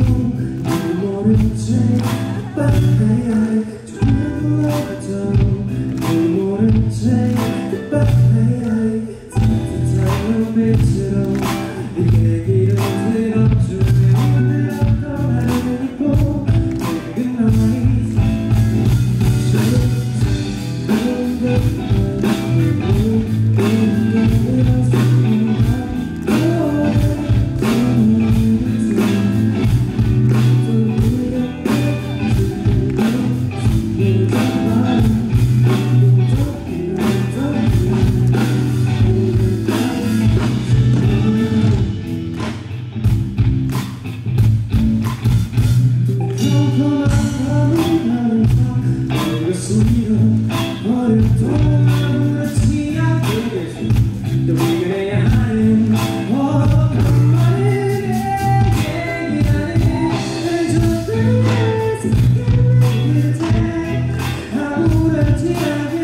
you wouldn't take back tear, tear.